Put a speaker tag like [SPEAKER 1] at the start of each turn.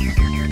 [SPEAKER 1] you